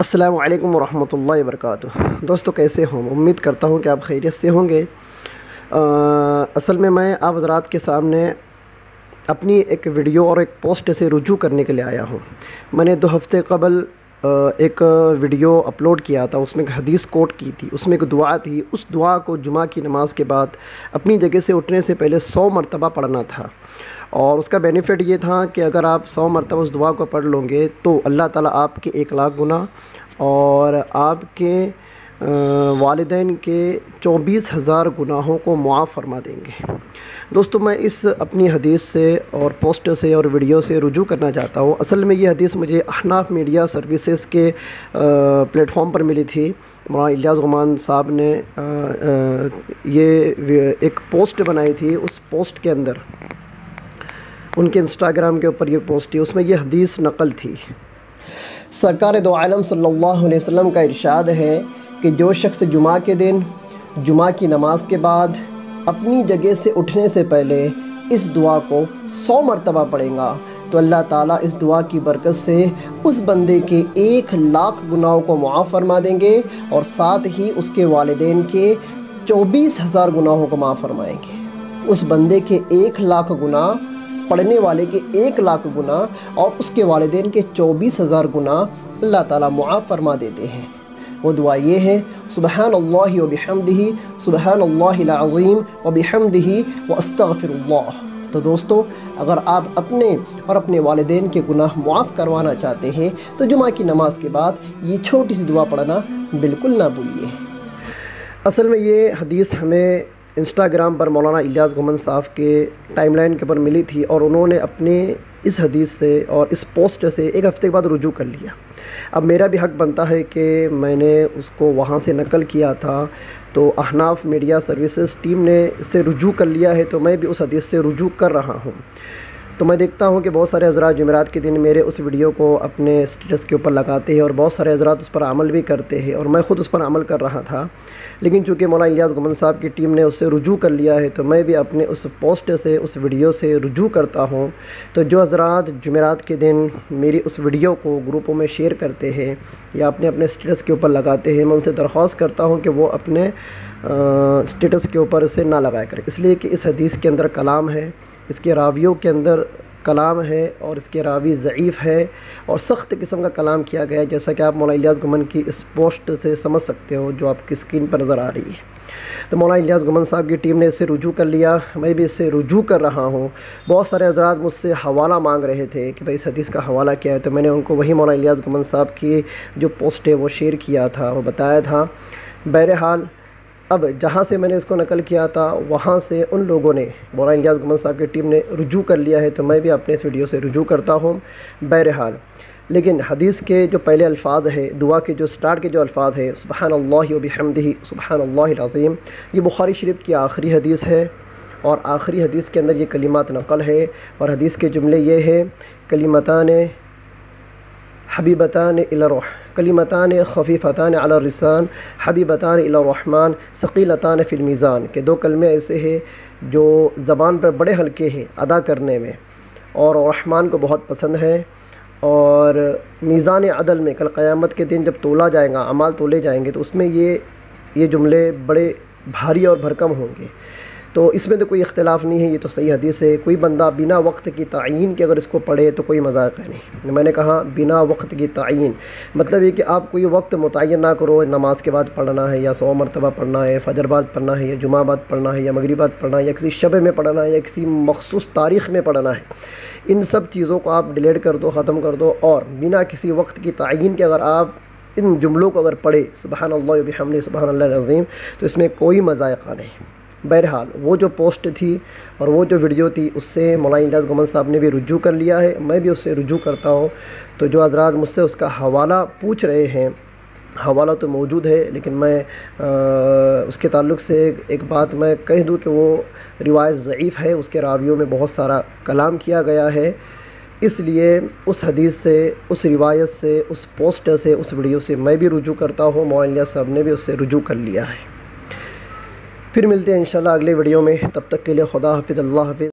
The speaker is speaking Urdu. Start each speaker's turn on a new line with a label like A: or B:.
A: السلام علیکم ورحمۃ اللہ وبرکاتہ۔ دوستو، کیسے ہوں؟ امید کرتا ہوں کہ آپ خیریت سے ہوں گے۔ اصل میں میں آپ حضرات کے سامنے اپنی ایک ویڈیو اور ایک پوسٹ سے رجوع کرنے کے لیے آیا ہوں۔ میں نے دو ہفتے قبل ایک ویڈیو اپلوڈ کیا تھا، اس میں ایک حدیث کوٹ کی تھی، اس میں ایک دعا تھی، اس دعا کو جمعہ کی نماز کے بعد اپنی جگہ سے اٹھنے سے پہلے سو مرتبہ پڑھنا تھا۔ اور اس کا بینیفٹ یہ تھا کہ اگر آپ سو مرتبہ اس دعا کو پڑھ لوں گے تو اللہ تعالیٰ آپ کے ایک لاکھ گنا اور آپ کے والدین کے چوبیس ہزار گناہوں کو معاف فرما دیں گے۔ دوستو، میں اس اپنی حدیث سے اور پوسٹ سے اور ویڈیو سے رجوع کرنا چاہتا ہوں۔ اصل میں یہ حدیث مجھے احناف میڈیا سروسز کے پلیٹ فارم پر ملی تھی۔ مولانا الیاس غمان صاحب نے یہ ایک پوسٹ بنائی تھی۔ اس پوسٹ کے اندر ان کے انسٹاگرام کے اوپر یہ پوسٹ تھی۔ اس میں یہ حدیث نقل تھی۔ سرکار دو عالم صلی اللہ علیہ وسلم کا ارشاد ہے کہ جو شخص جمعہ کے دن، جمعہ کی نماز کے بعد اپنی جگہ سے اٹھنے سے پہلے اس دعا کو سو مرتبہ پڑھیں گا۔ تو اللہ تعالیٰ اس دعا کی برکت سے اس بندے کے ایک لاکھ گناہوں کو معاف فرما دیں گے اور ساتھ ہی اس کے والدین کے چوبیس ہزار گناہوں کو معاف فرمائیں گے۔ اس بندے کے ایک لاکھ گناہ، پڑھنے والے کے ایک لاکھ گناہ اور اس کے والدین کے چوبیس ہزار گناہ اللہ تعالیٰ معاف فرما دیتے ہیں۔ وہ دعا یہ ہے سبحان اللہ و بحمدہ سبحان اللہ العظیم و بحمدہ و استغفر اللہ تو دوستو، اگر آپ اپنے اور اپنے والدین کے گناہ معاف کروانا چاہتے ہیں، تو جمعہ کی نماز کے بعد یہ چھوٹی سی دعا پڑھنا بالکل نہ بھولیے۔ اصل میں یہ حدیث ہمیں انسٹاگرام پر مولانا الیاس گمن صاحب کے ٹائم لائن کے پر ملی تھی اور انہوں نے اپنے اس حدیث سے اور اس پوسٹ سے ایک ہفتے کے بعد رجوع کر لیا۔ اب میرا بھی حق بنتا ہے کہ میں نے اس کو وہاں سے نقل کیا تھا۔ تو احناف میڈیا سروسز ٹیم نے اس سے رجوع کر لیا ہے تو میں بھی اس حدیث سے رجوع کر رہا ہوں۔ تو میں دیکھتا ہوں کہ بہت سارے حضرات جمعرات کے دن میرے اس ویڈیو کو اپنے اسٹیٹس کے اوپر لگاتے ہیں اور بہت سارے حضرات اس پر عمل بھی کرتے ہیں اور میں خود اس پر عمل کر رہا تھا۔ لیکن چونکہ مولانا الیاس گمن صاحب کی ٹیم نے اس سے رجوع کر لیا ہے تو میں بھی اپنے اس پوسٹ سے، اس ویڈیو سے رجوع کرتا ہوں۔ تو جو حضرات جمعرات کے دن میری اس ویڈیو کو گروپوں میں شیئر کرتے ہیں یا اپنے اپنے اسٹیٹس کے اوپر لگاتے ہیں، میں ان سے درخواست کرتا ہوں کہ وہ اپنے اسٹیٹس کے اوپر اسے نہ لگایا کریں۔ اس لیے کہ اس حدیث کے اندر کلام ہے اس کے راویوں کے اندر کلام ہے اور اس کے راوی ضعیف ہے اور سخت قسم کا کلام کیا گیا ہے، جیسا کہ آپ مولانا الیاس گمن کی اس پوسٹ سے سمجھ سکتے ہو جو آپ کی اسکرین پر نظر آ رہی ہے۔ تو مولانا الیاس گمن صاحب کی ٹیم نے اس سے رجوع کر لیا، میں بھی اس سے رجوع کر رہا ہوں۔ بہت سارے حضرات مجھ سے حوالہ مانگ رہے تھے کہ بھائی اس حدیث کا حوالہ کیا ہے، تو میں نے ان کو وہی مولانا الیاس گمن صاحب کی جو پوسٹ ہے وہ شیئر کیا تھا، وہ بتایا تھا۔ بہرحال اب جہاں سے میں نے اس کو نقل کیا تھا، وہاں سے ان لوگوں نے، مولانا الیاس گمن صاحب کی ٹیم نے رجوع کر لیا ہے، تو میں بھی اپنے اس ویڈیو سے رجوع کرتا ہوں۔ بہرحال، لیکن حدیث کے جو پہلے الفاظ ہے دعا کے جو سٹارٹ کے جو الفاظ ہے سبحان اللہ و بحمدہ سبحان اللہ العظیم، یہ بخاری شریف کی آخری حدیث ہے۔ اور آخری حدیث کے اندر یہ کلمات نقل ہے اور حدیث کے جملے یہ ہے کلمتان حبیبتان الروح کلیمتان خفیفتان علی الرسان، حبیبتان الرحمن، ثقیلتان فی المیزان، کہ دو کلمے ایسے ہیں جو زبان پر بڑے ہلکے ہیں ادا کرنے میں، اور رحمان کو بہت پسند ہے، اور میزان عدل میں کل قیامت کے دن جب تولا جائے گا عمال تولے جائیں گے، تو اس میں یہ یہ جملے بڑے بھاری اور بھرکم ہوں گے۔ تو اس میں تو کوئی اختلاف نہیں ہے، یہ تو صحیح حدیث ہے۔ کوئی بندہ بنا وقت کی تعین کے اگر اس کو پڑھے تو کوئی مذاق ہے نہیں۔ میں نے کہا بنا وقت کی تعین مطلب یہ کہ آپ کوئی وقت متعین نہ کرو، نماز کے بعد پڑھنا ہے یا سو مرتبہ پڑھنا ہے، فجر بعد پڑھنا ہے یا جمعہ بعد پڑھنا ہے یا مغربات پڑھنا ہے یا کسی شبے میں پڑھنا ہے یا کسی مخصوص تاریخ میں پڑھنا ہے، ان سب چیزوں کو آپ ڈیلیٹ کر دو، ختم کر دو۔ اور بنا کسی وقت کی تعین کے اگر آپ ان جملوں کو اگر پڑھے، سبحان اللہ بحمد سبحان اللہ العظیم، تو اس میں کوئی مذائقہ نہیں۔ بہرحال، وہ جو پوسٹ تھی اور وہ جو ویڈیو تھی، اس سے مولانا الیاس گمن صاحب نے بھی رجوع کر لیا ہے۔ میں بھی اس سے رجوع کرتا ہوں۔ تو جو حضرات مجھ سے اس کا حوالہ پوچھ رہے ہیں، حوالہ تو موجود ہے، لیکن میں اس کے تعلق سے ایک بات میں کہہ دوں کہ وہ روایت ضعیف ہے۔ اس کے راویوں میں بہت سارا کلام کیا گیا ہے۔ اس لیے اس حدیث سے، اس روایت سے، اس پوسٹ سے، اس ویڈیو سے میں بھی رجوع کرتا ہوں۔ مولانا صاحب نے بھی اس سے رجوع کر لیا ہے۔ پھر ملتے ہیں انشاءاللہ اگلے ویڈیو میں. تب تک کے لیے خدا حافظ، اللہ حافظ.